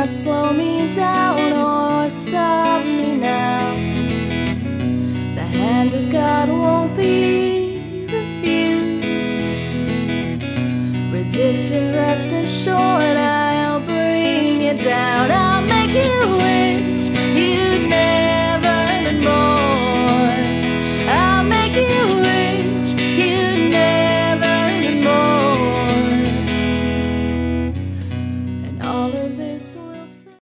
can't slow me down or stop me now. The hand of God won't be refused. Resist and rest assured, all of this will